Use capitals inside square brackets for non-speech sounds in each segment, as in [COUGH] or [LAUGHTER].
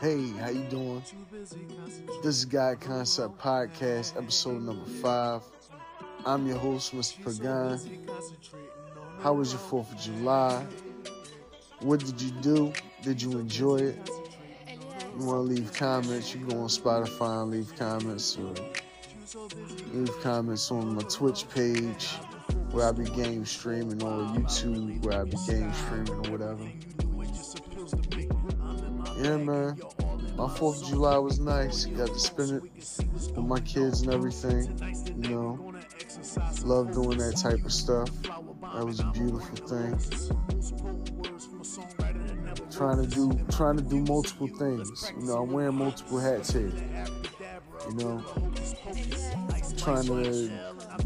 Hey, how you doing? This is God Concept Podcast, episode number five. I'm your host, Mr. Pagan. How was your 4th of July? What did you do? Did you enjoy it? You want to leave comments, you go on Spotify and leave comments or leave comments on my Twitch page where I be game streaming or YouTube where I be game streaming or whatever. Yeah, man. My 4th of July was nice. Got to spend it with my kids and everything. You know, love doing that type of stuff. That was a beautiful thing. Trying to do, trying to do multiple things. You know, I'm wearing multiple hats here. You know, trying to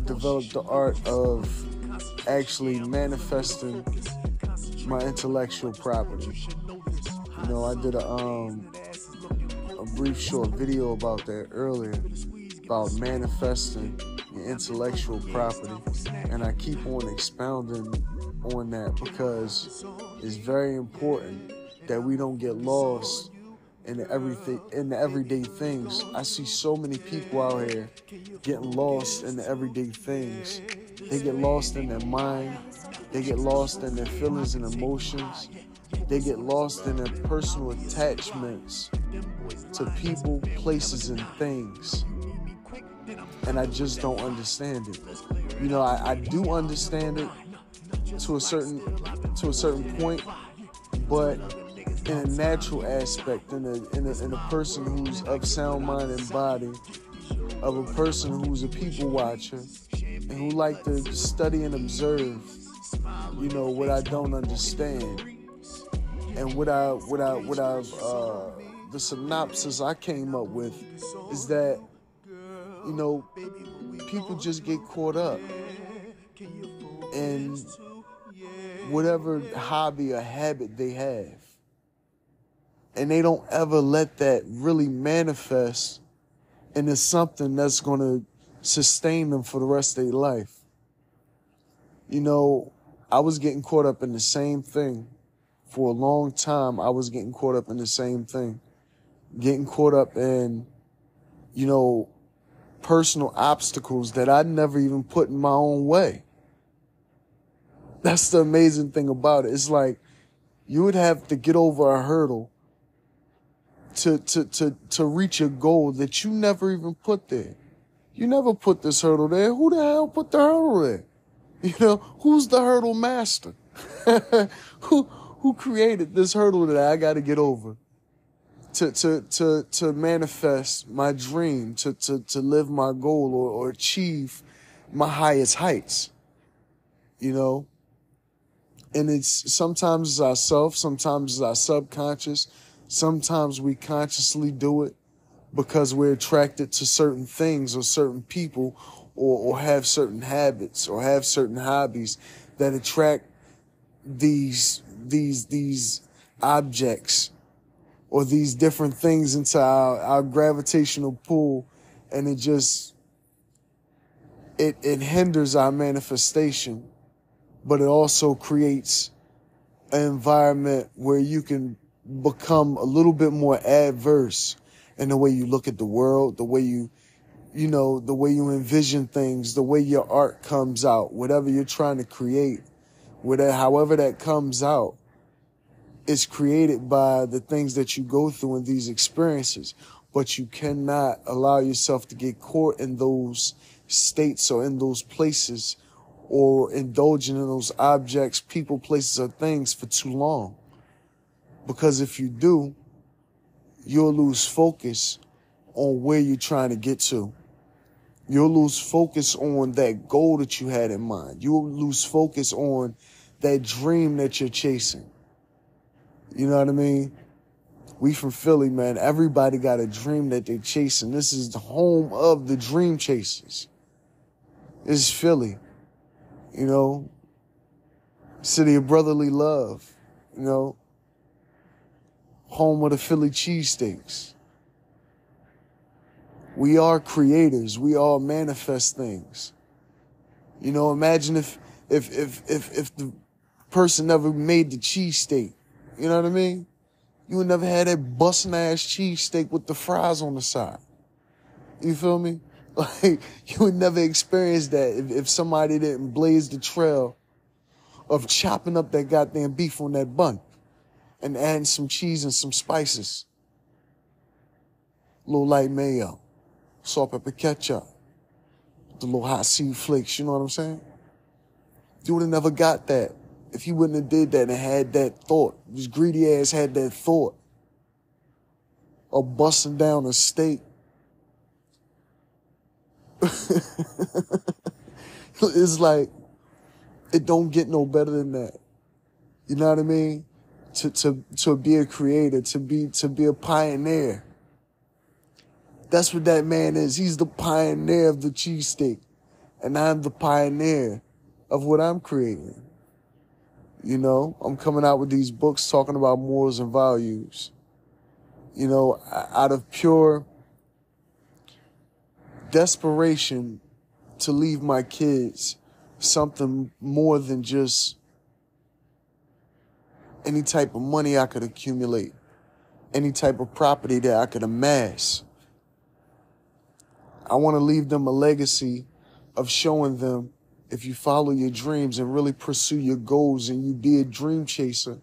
develop the art of actually manifesting my intellectual property. Know, I did a um a brief short video about that earlier about manifesting your intellectual property, and I keep on expounding on that because it's very important that we don't get lost in everything in the everyday things. I see so many people out here getting lost in the everyday things. They get lost in their mind. They get lost in their feelings and emotions. They get lost in their personal attachments to people, places, and things. And I just don't understand it. You know, I, I do understand it to a certain to a certain point, but in a natural aspect, in a, in a, in a person who's of sound mind and body, of a person who's a people watcher, and who like to study and observe, you know, what I don't understand. And what I, what I, what I've, uh, the synopsis I came up with is that, you know, people just get caught up in whatever hobby or habit they have and they don't ever let that really manifest into something that's going to sustain them for the rest of their life. You know, I was getting caught up in the same thing for a long time. I was getting caught up in the same thing, getting caught up in, you know, personal obstacles that I never even put in my own way. That's the amazing thing about it. It's like you would have to get over a hurdle to, to, to, to reach a goal that you never even put there. You never put this hurdle there. Who the hell put the hurdle there? You know, who's the hurdle master? [LAUGHS] who, who created this hurdle that I got to get over to, to, to, to manifest my dream, to, to, to live my goal or, or achieve my highest heights, you know? And it's sometimes it's ourselves, sometimes it's our subconscious, Sometimes we consciously do it because we're attracted to certain things or certain people or, or have certain habits or have certain hobbies that attract these, these, these objects or these different things into our, our gravitational pull and it just, it, it hinders our manifestation, but it also creates an environment where you can become a little bit more adverse in the way you look at the world, the way you, you know, the way you envision things, the way your art comes out, whatever you're trying to create, whatever, however that comes out, it's created by the things that you go through in these experiences. But you cannot allow yourself to get caught in those states or in those places or indulging in those objects, people, places, or things for too long because if you do, you'll lose focus on where you're trying to get to. You'll lose focus on that goal that you had in mind. You'll lose focus on that dream that you're chasing. You know what I mean? We from Philly, man. Everybody got a dream that they're chasing. This is the home of the dream chasers. This is Philly. You know, city of brotherly love. You know, home of the Philly cheesesteaks. We are creators. We all manifest things. You know, imagine if, if, if, if, if the person never made the cheesesteak. You know what I mean? You would never had that busting ass cheesesteak with the fries on the side. You feel me? [LAUGHS] Like you would never experience that if, if somebody didn't blaze the trail of chopping up that goddamn beef on that bun and adding some cheese and some spices. A little light mayo, salt, pepper, ketchup, the little hot seed flakes, you know what I'm saying? You would have never got that if he wouldn't have did that and had that thought. This greedy ass had that thought of busting down a steak. [LAUGHS] it's like it don't get no better than that. You know what I mean? To to to be a creator, to be to be a pioneer. That's what that man is. He's the pioneer of the cheesesteak. And I'm the pioneer of what I'm creating. You know, I'm coming out with these books talking about morals and values. You know, out of pure desperation to leave my kids something more than just any type of money I could accumulate, any type of property that I could amass. I want to leave them a legacy of showing them if you follow your dreams and really pursue your goals and you be a dream chaser,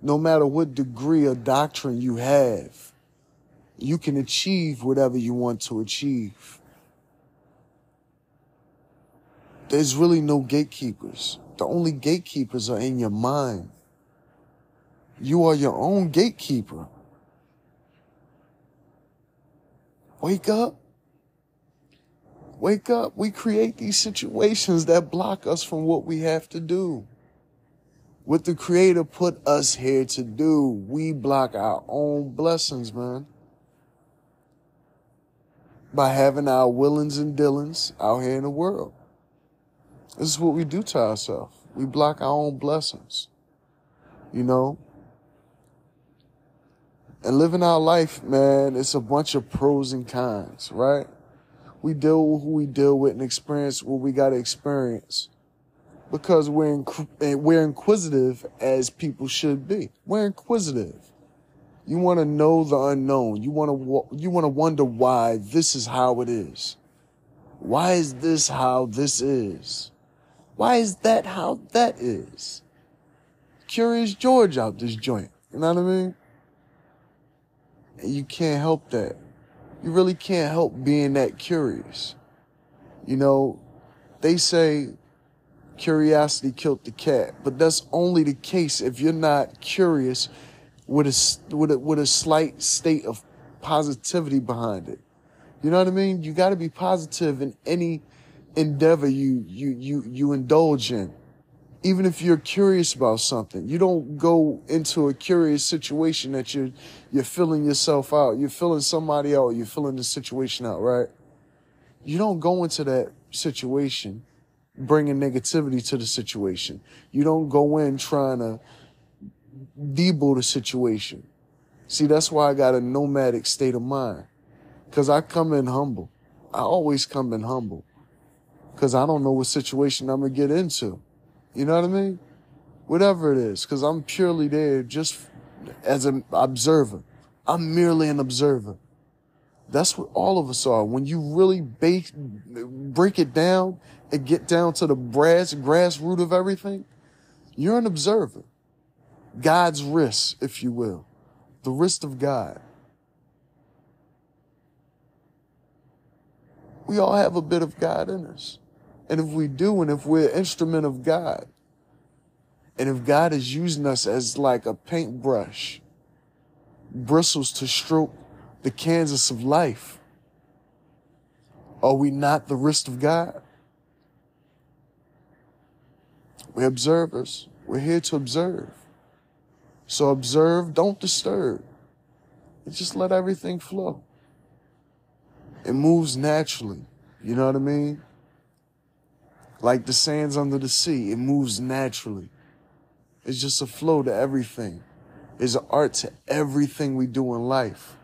no matter what degree or doctrine you have, you can achieve whatever you want to achieve. There's really no gatekeepers. The only gatekeepers are in your mind. You are your own gatekeeper. Wake up. Wake up. We create these situations that block us from what we have to do. What the creator put us here to do, we block our own blessings, man. By having our willings and dealings out here in the world. This is what we do to ourselves. We block our own blessings. You know? And living our life, man, it's a bunch of pros and cons, right? We deal with who we deal with and experience what we got to experience because we're inc- eh, we're inquisitive as people should be. We're inquisitive. You want to know the unknown. You want to you want to wonder why this is how it is. Why is this how this is? Why is that how that is? Curious George out this joint. You know what I mean? And you can't help that you really can't help being that curious. You know, they say curiosity killed the cat, but that's only the case if you're not curious with a, with a, with a slight state of positivity behind it. You know what I mean? You got to be positive in any endeavor you, you, you, you indulge in even if you're curious about something, you don't go into a curious situation that you're, you're filling yourself out. You're filling somebody out. You're filling the situation out, right? You don't go into that situation bringing negativity to the situation. You don't go in trying to debo the situation. See, that's why I got a nomadic state of mind. Cause I come in humble. I always come in humble. Cause I don't know what situation I'm gonna get into. You know what I mean? Whatever it is, because I'm purely there just as an observer. I'm merely an observer. That's what all of us are. When you really bake, break it down and get down to the brass, grass root of everything, you're an observer. God's wrist, if you will. The wrist of God. We all have a bit of God in us. And if we do, and if we're an instrument of God, and if God is using us as like a paintbrush, bristles to stroke the canvas of life, are we not the wrist of God? We're observers. We're here to observe. So observe, don't disturb. And just let everything flow. It moves naturally. You know what I mean? Like the sands under the sea, it moves naturally. It's just a flow to everything. It's an art to everything we do in life.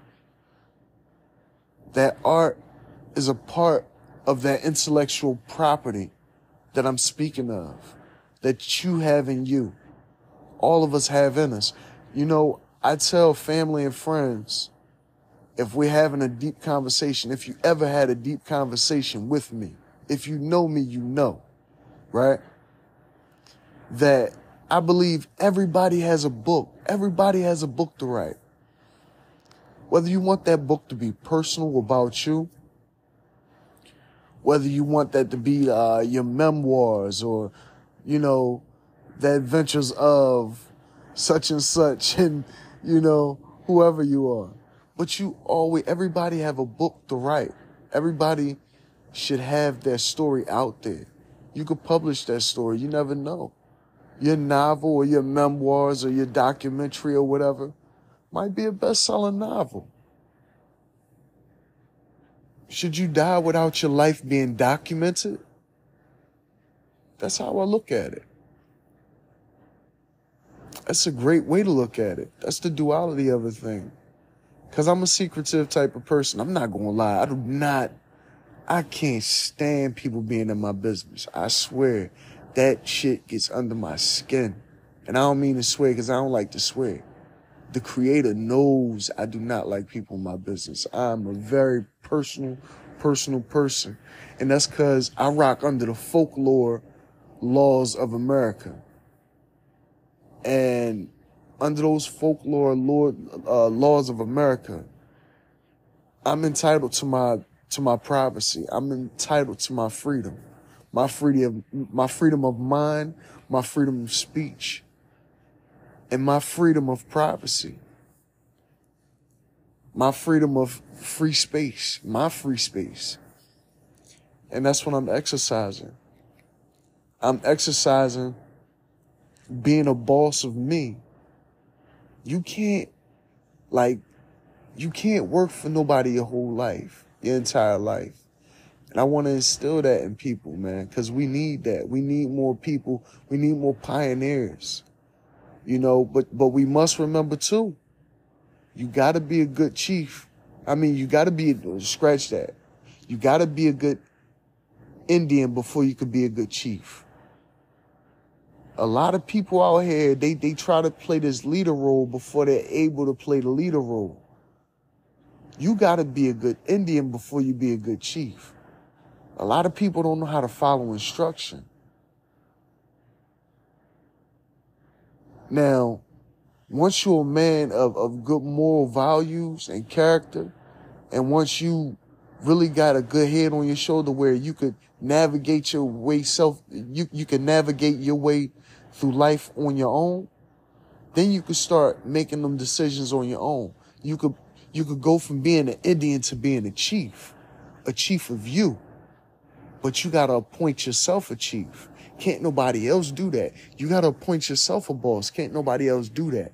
That art is a part of that intellectual property that I'm speaking of, that you have in you. All of us have in us. You know, I tell family and friends, if we're having a deep conversation, if you ever had a deep conversation with me, if you know me, you know, right? That I believe everybody has a book. Everybody has a book to write. Whether you want that book to be personal about you, whether you want that to be uh, your memoirs or, you know, the adventures of such and such [LAUGHS] and, you know, whoever you are. But you always, everybody have a book to write. Everybody should have their story out there. You could publish that story. You never know. Your novel or your memoirs or your documentary or whatever might be a best-selling novel. Should you die without your life being documented? That's how I look at it. That's a great way to look at it. That's the duality of a thing. Cause I'm a secretive type of person. I'm not gonna lie. I do not, I can't stand people being in my business. I swear that shit gets under my skin. And I don't mean to swear because I don't like to swear. The creator knows I do not like people in my business. I'm a very personal, personal person. And that's cause I rock under the folklore laws of America. And under those folklore lord, uh, laws of America, I'm entitled to my to my privacy. I'm entitled to my freedom, my freedom, my freedom of mind, my freedom of speech, and my freedom of privacy, my freedom of free space, my free space, and that's what I'm exercising. I'm exercising being a boss of me. You can't, like, you can't work for nobody your whole life, your entire life. And I want to instill that in people, man, because we need that. We need more people. We need more pioneers, you know, but, but we must remember too, you got to be a good chief. I mean, you got to be, scratch that. You got to be a good Indian before you could be a good chief a lot of people out here, they, they try to play this leader role before they're able to play the leader role. You got to be a good Indian before you be a good chief. A lot of people don't know how to follow instruction. Now, once you're a man of, of good moral values and character, and once you really got a good head on your shoulder where you could navigate your way self, you, you can navigate your way through life on your own, then you could start making them decisions on your own. You could, you could go from being an Indian to being a chief, a chief of you. But you gotta appoint yourself a chief. Can't nobody else do that. You gotta appoint yourself a boss. Can't nobody else do that.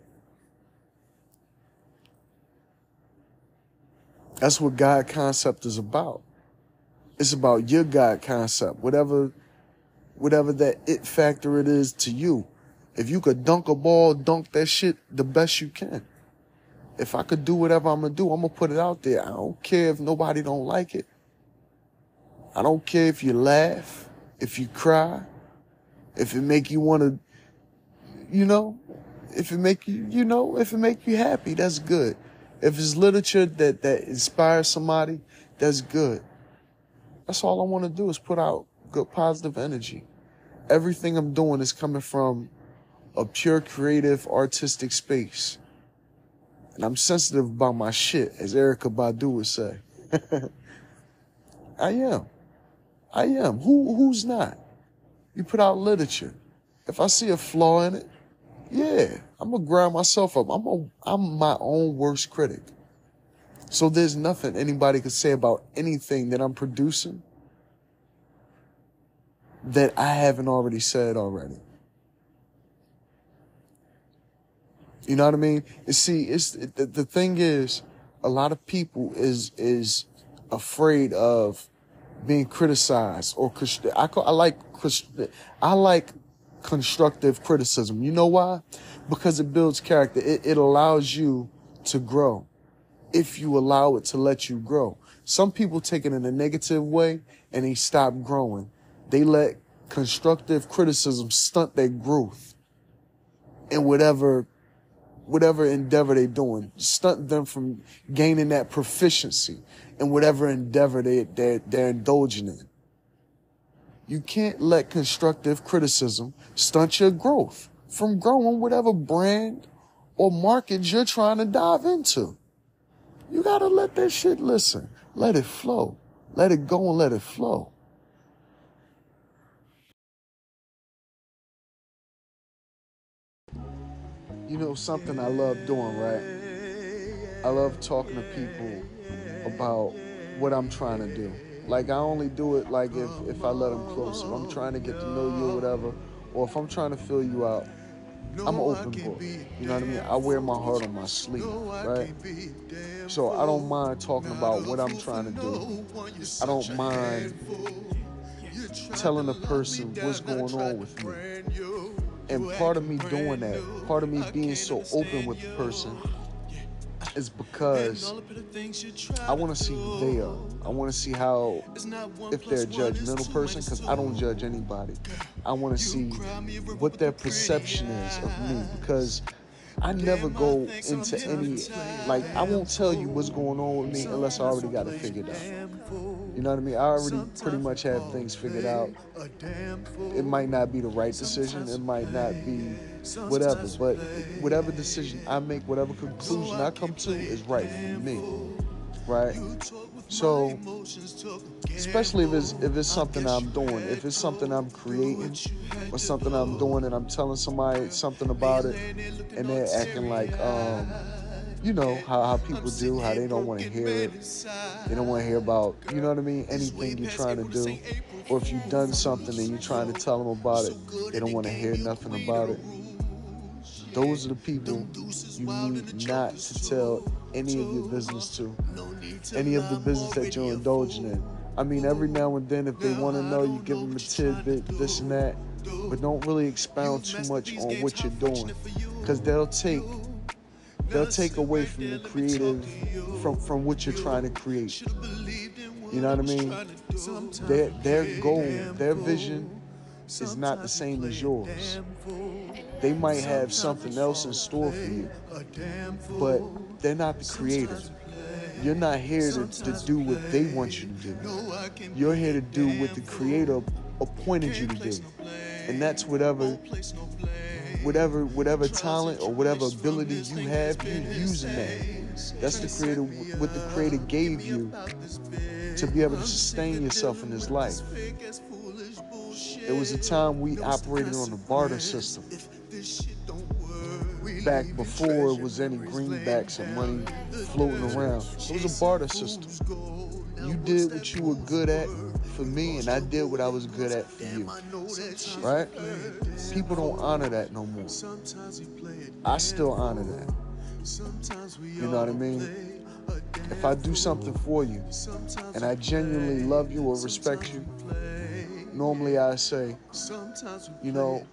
That's what God concept is about. It's about your God concept, whatever whatever that it factor it is to you. If you could dunk a ball, dunk that shit the best you can. If I could do whatever I'm gonna do, I'm gonna put it out there. I don't care if nobody don't like it. I don't care if you laugh, if you cry, if it make you wanna, you know, if it make you, you know, if it make you happy, that's good. If it's literature that, that inspires somebody, that's good. That's all I want to do is put out good positive energy. Everything I'm doing is coming from a pure creative artistic space. And I'm sensitive about my shit, as Erykah Badu would say. [LAUGHS] I am. I am. Who who's not? You put out literature. If I see a flaw in it, yeah, I'm gonna grind myself up. I'm a, I'm my own worst critic. So there's nothing anybody could say about anything that I'm producing that I haven't already said already. You know what I mean? See, it's the, the thing is, a lot of people is is afraid of being criticized or I, I like I like constructive criticism. You know why? Because it builds character. It, it allows you to grow if you allow it to let you grow. Some people take it in a negative way and they stop growing they let constructive criticism stunt their growth in whatever whatever endeavor they're doing, stunt them from gaining that proficiency in whatever endeavor they, they're, they're indulging in. You can't let constructive criticism stunt your growth from growing whatever brand or market you're trying to dive into. You gotta let that shit listen. Let it flow. Let it go and let it flow. You know, something I love doing, right? I love talking to people about what I'm trying to do. Like, I only do it like if, if I let them close. If I'm trying to get to know you or whatever, or if I'm trying to fill you out, I'm an open book. You know what I mean? I wear my heart on my sleeve, right? So I don't mind talking about what I'm trying to do. I don't mind telling a person what's going on with me. And part of me doing that, part of me being so open with the person, is because I want to see who they are. I want to see how, if they're a judgmental person, because I don't judge anybody. I want to see what their perception is of me, because I never go into any, like, I won't tell you what's going on with me unless I already got it figured out. You know what I mean? I already pretty much have things figured out. It might not be the right decision, it might not be whatever, but whatever decision I make, whatever conclusion I come to is right for me. Right? So, especially if it's if it's something I'm doing, if it's something I'm creating or something I'm doing and I'm telling somebody something about it and they're acting like um you know how, how people do, how they don't want to hear it. They don't want to hear about, you know what I mean, anything you're trying to do. Or if you've done something and you're trying to tell them about it, they don't want to hear nothing about it. Those are the people you need not to tell any of your business to, any of the business that you're indulging in. I mean, every now and then, if they want to know, you give them a tidbit, this and that, but don't really expound too much on what you're doing, because they'll take they'll take away from the creative, from from what you're trying to create. You know what I mean? Their their goal, their vision, is not the same as yours. They might have something else in store for you, but they're not the creator. You're not here to, to do what they want you to do. You're here to do what the creator appointed you to do. And that's whatever whatever whatever talent or whatever ability you have, you're using that. That's the creator what the creator gave you to be able to sustain yourself in this life. It was a time we operated on the barter system. Back before it was any greenbacks and money floating around. It was a barter system. You did what you were good at for me, and I did what I was good at for you. Right? People don't honor that no more. I still honor that. You know what I mean? If I do something for you and I genuinely love you or respect you, normally I say, you know,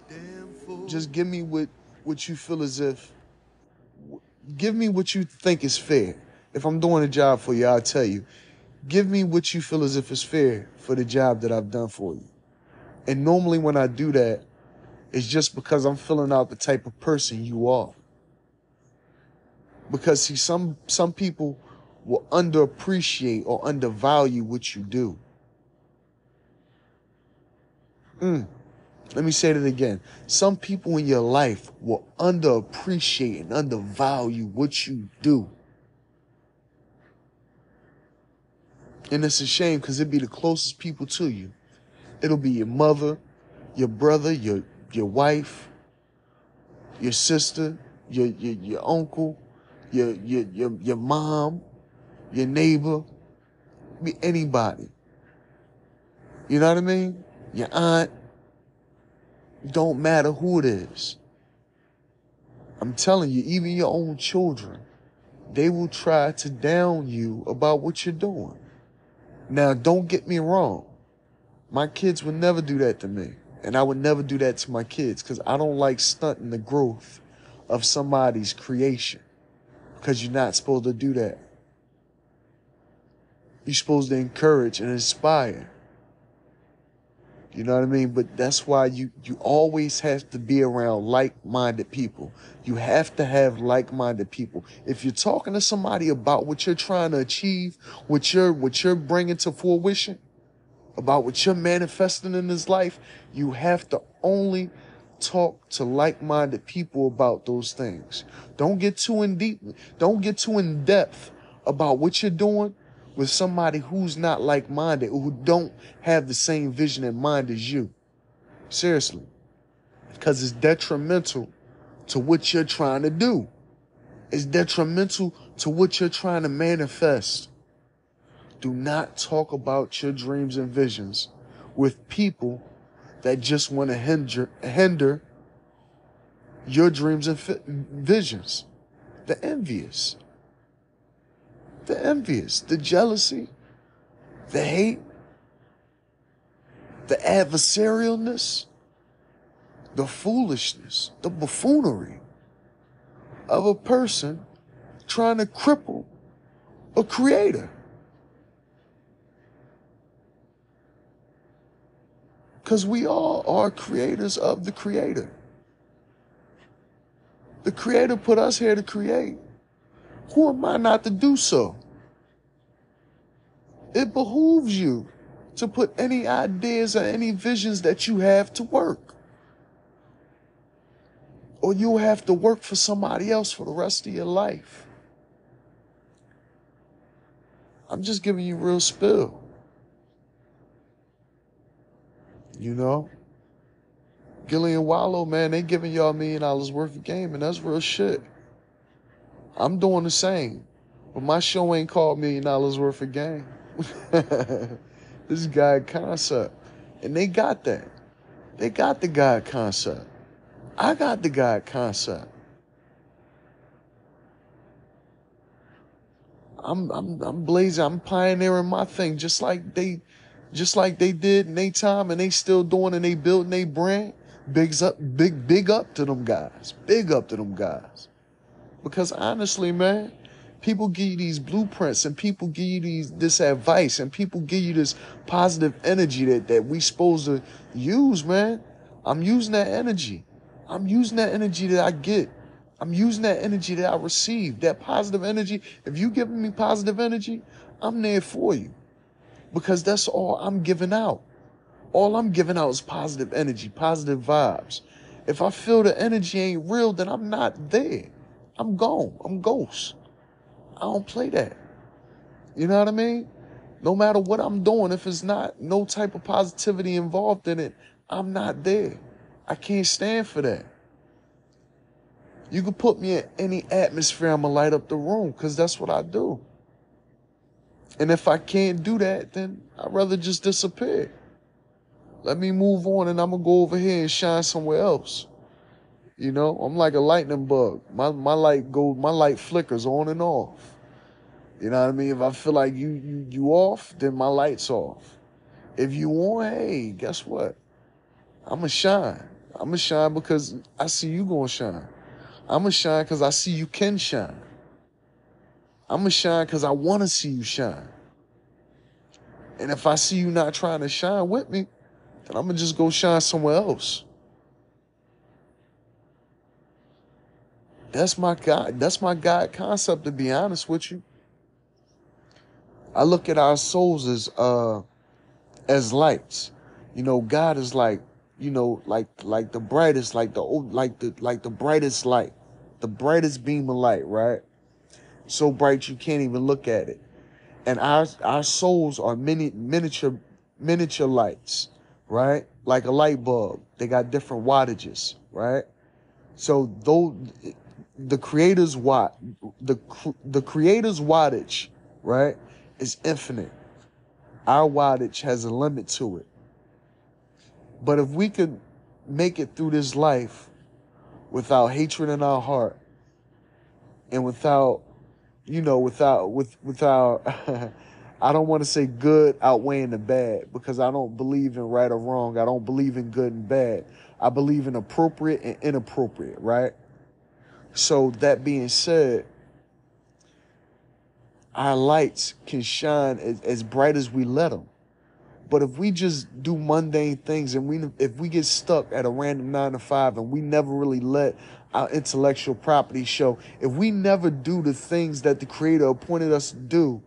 just give me what what you feel as if give me what you think is fair. If I'm doing a job for you, I'll tell you, give me what you feel as if it's fair for the job that I've done for you. And normally when I do that, it's just because I'm filling out the type of person you are. Because see, some some people will underappreciate or undervalue what you do. Mm. Let me say that again. Some people in your life will underappreciate and undervalue what you do. And it's a shame because it'd be the closest people to you. It'll be your mother, your brother, your your wife, your sister, your your, your uncle, your, your your your mom, your neighbor, anybody. You know what I mean? Your aunt. Don't matter who it is. I'm telling you, even your own children, they will try to down you about what you're doing. Now, don't get me wrong. My kids would never do that to me. And I would never do that to my kids because I don't like stunting the growth of somebody's creation. Because you're not supposed to do that. You're supposed to encourage and inspire. You know what I mean? But that's why you you always have to be around like-minded people. You have to have like-minded people. If you're talking to somebody about what you're trying to achieve, what you're what you're bringing to fruition, about what you're manifesting in this life, you have to only talk to like-minded people about those things. Don't get too in deep, don't get too in depth about what you're doing with somebody who's not like-minded, who don't have the same vision in mind as you. Seriously. Because it's detrimental to what you're trying to do. It's detrimental to what you're trying to manifest. Do not talk about your dreams and visions with people that just want to hinder, hinder your dreams and visions. The envious the envious, the jealousy, the hate, the adversarialness, the foolishness, the buffoonery of a person trying to cripple a creator. Because we all are creators of the creator. The creator put us here to create. Who am I not to do so? It behooves you to put any ideas or any visions that you have to work. Or you'll have to work for somebody else for the rest of your life. I'm just giving you real spill. You know? Gillie and Wallo, man, they giving y'all a million dollars worth of game, and that's real shit. I'm doing the same. But my show ain't called Million Dollars Worth of Game. [LAUGHS] this God concept. And they got that. They got the God concept. I got the God concept. I'm I'm I'm blazing, I'm pioneering my thing just like they just like they did in their time and they still doing and they building their brand. Bigs up big big up to them guys. Big up to them guys. Because honestly, man, people give you these blueprints and people give you these this advice and people give you this positive energy that, that we supposed to use, man. I'm using that energy. I'm using that energy that I get. I'm using that energy that I receive, that positive energy. If you giving me positive energy, I'm there for you. Because that's all I'm giving out. All I'm giving out is positive energy, positive vibes. If I feel the energy ain't real, then I'm not there. I'm gone. I'm ghost. I don't play that. You know what I mean? No matter what I'm doing, if it's not no type of positivity involved in it, I'm not there. I can't stand for that. You can put me in any atmosphere, I'm gonna light up the room because that's what I do. And if I can't do that, then I'd rather just disappear. Let me move on and I'm gonna go over here and shine somewhere else. You know, I'm like a lightning bug. My my light go my light flickers on and off. You know what I mean? If I feel like you you you off, then my light's off. If you on, hey, guess what? I'ma shine. I'ma shine because I see you gonna shine. I'ma shine because I see you can shine. I'ma shine because I wanna see you shine. And if I see you not trying to shine with me, then I'ma just go shine somewhere else. That's my God. That's my God concept, to be honest with you. I look at our souls as uh as lights. You know, God is like, you know, like like the brightest, like the old like the like the brightest light, the brightest beam of light, right? So bright you can't even look at it. And our our souls are mini miniature miniature lights, right? Like a light bulb. They got different wattages, right? So though the creator's watt, the the creator's wattage, right, is infinite. Our wattage has a limit to it. But if we could make it through this life without hatred in our heart and without, you know, without with without [LAUGHS] I don't want to say good outweighing the bad because I don't believe in right or wrong. I don't believe in good and bad. I believe in appropriate and inappropriate, right? So that being said, our lights can shine as, as bright as we let them. But if we just do mundane things and we if we get stuck at a random nine to five and we never really let our intellectual property show, if we never do the things that the creator appointed us to do,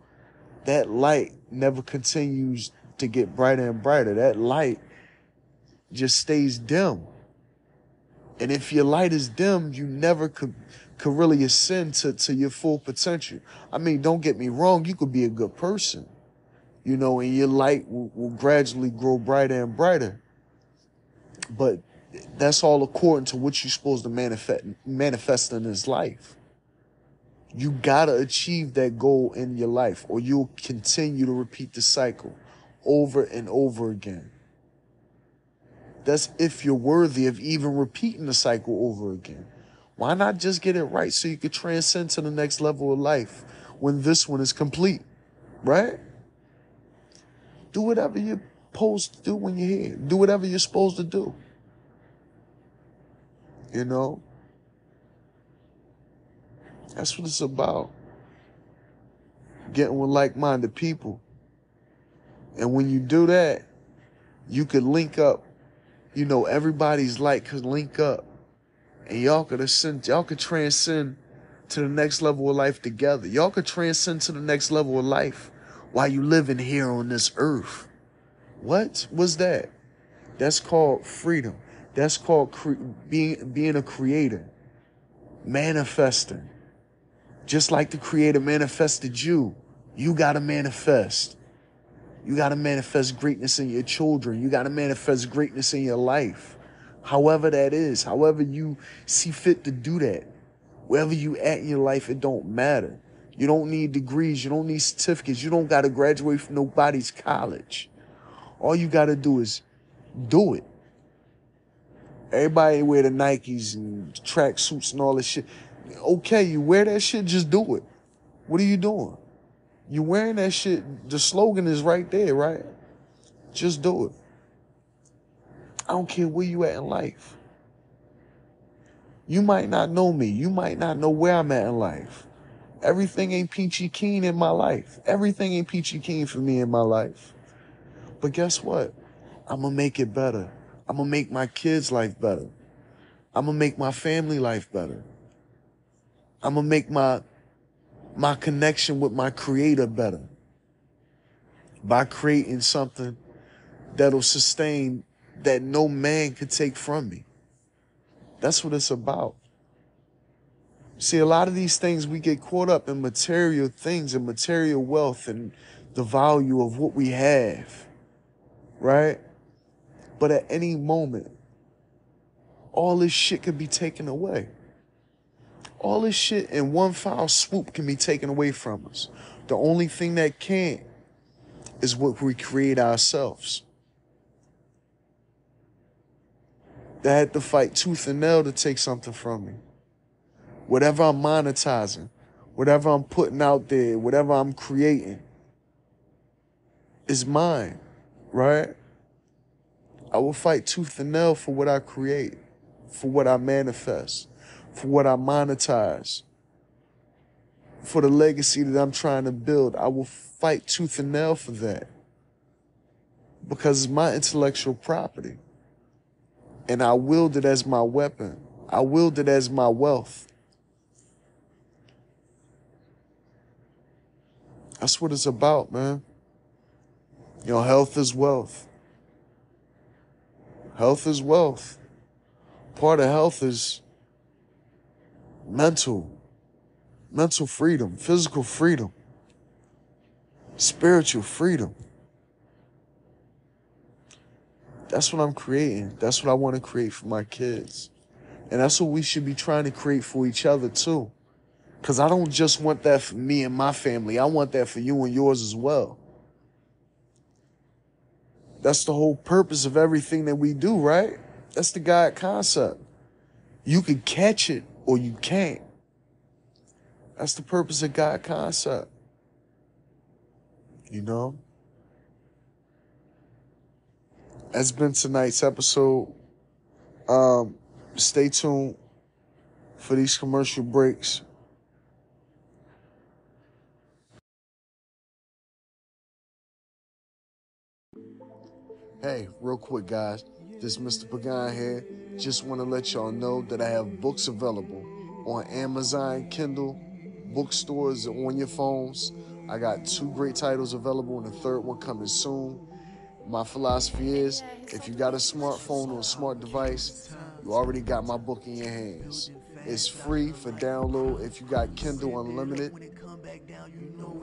that light never continues to get brighter and brighter. That light just stays dim. And if your light is dim, you never could could really ascend to, to your full potential. I mean, don't get me wrong, you could be a good person, you know, and your light will, will gradually grow brighter and brighter. But that's all according to what you're supposed to manifest manifest in this life. You gotta achieve that goal in your life, or you'll continue to repeat the cycle over and over again. That's if you're worthy of even repeating the cycle over again. Why not just get it right so you could transcend to the next level of life when this one is complete, right? Do whatever you're supposed to do when you're here. Do whatever you're supposed to do. You know? That's what it's about. Getting with like minded people. And when you do that, you could link up. You know, everybody's light could link up. And y'all could ascend, y'all could transcend to the next level of life together. Y'all could transcend to the next level of life while you living here on this earth. What was that? That's called freedom. That's called cre- being being a creator, manifesting. Just like the creator manifested you, you got to manifest. You got to manifest greatness in your children. You got to manifest greatness in your life. However that is, however you see fit to do that. Wherever you at in your life, it don't matter. You don't need degrees. You don't need certificates. You don't got to graduate from nobody's college. All you got to do is do it. Everybody wear the Nikes and track suits and all this shit. Okay, you wear that shit, just do it. What are you doing? You wearing that shit, the slogan is right there, right? Just do it. I don't care where you at in life. You might not know me. You might not know where I'm at in life. Everything ain't peachy keen in my life. Everything ain't peachy keen for me in my life. But guess what? I'm gonna make it better. I'm gonna make my kids' life better. I'm gonna make my family life better. I'm gonna make my my connection with my creator better by creating something that'll sustain that no man could take from me. That's what it's about. See, a lot of these things we get caught up in material things and material wealth and the value of what we have, right? But at any moment, all this shit could be taken away. All this shit in one foul swoop can be taken away from us. The only thing that can't is what we create ourselves. They had to fight tooth and nail to take something from me. Whatever I'm monetizing, whatever I'm putting out there, whatever I'm creating is mine, right? I will fight tooth and nail for what I create, for what I manifest, for what I monetize, for the legacy that I'm trying to build. I will fight tooth and nail for that because it's my intellectual property. And I wield it as my weapon. I wield it as my wealth. That's what it's about, man. Your health is wealth. Health is wealth. Part of health is mental, mental freedom, physical freedom, spiritual freedom. That's what I'm creating. That's what I want to create for my kids. And that's what we should be trying to create for each other too. Because I don't just want that for me and my family, I want that for you and yours as well. That's the whole purpose of everything that we do, right? That's the God concept. You can catch it or you can't. That's the purpose of God concept. You know? That's been tonight's episode. Um, stay tuned for these commercial breaks. Hey, real quick, guys. This Mr. Pagan here. Just want to let y'all know that I have books available on Amazon, Kindle, bookstores, on your phones. I got two great titles available, and the third one coming soon. My philosophy is if you got a smartphone or a smart device, you already got my book in your hands. It's free for download if you got Kindle Unlimited,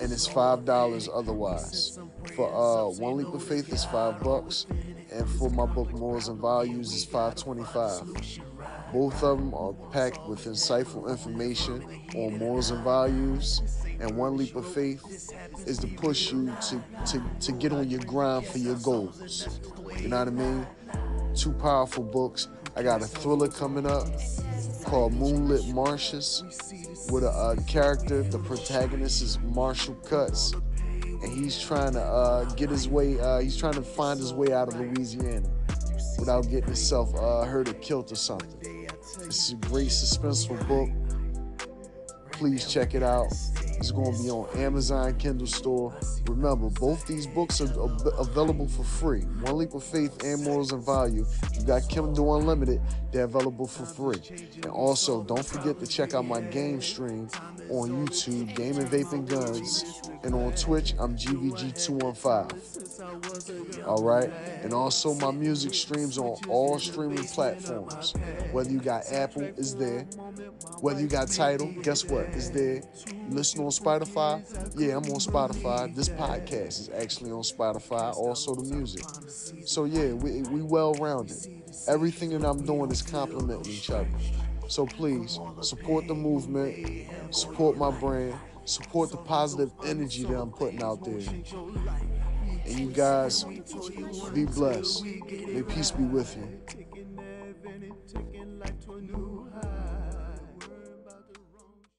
and it's five dollars otherwise. For uh, One Leap of Faith is five bucks, and for my book Morals and Values is five twenty-five. Both of them are packed with insightful information on morals and values, and One Leap of Faith is to push you to, to, to get on your grind for your goals. You know what I mean? Two powerful books. I got a thriller coming up called Moonlit Marshes with a, a character. The protagonist is Marshall Cuts, and he's trying to uh, get his way. Uh, he's trying to find his way out of Louisiana without getting himself uh, hurt or killed or something. It's a great suspenseful book. Please check it out. It's going to be on Amazon Kindle store. Remember, both these books are available for free. One Leap of Faith and Morals and Value. You got Kindle Unlimited. They're available for free. And also, don't forget to check out my game stream on YouTube, Gaming Vaping Guns, and on Twitch, I'm GVG215. All right, and also my music streams on all streaming platforms. Whether you got Apple, is there. Whether you got Tidal, guess what? Is there. listen on Spotify? Yeah, I'm on Spotify. This podcast is actually on Spotify. Also the music. So yeah, we we well rounded. Everything that I'm doing is complementing each other. So please support the movement, support my brand, support the positive energy that I'm putting out there. And you guys, be blessed. May peace be with you.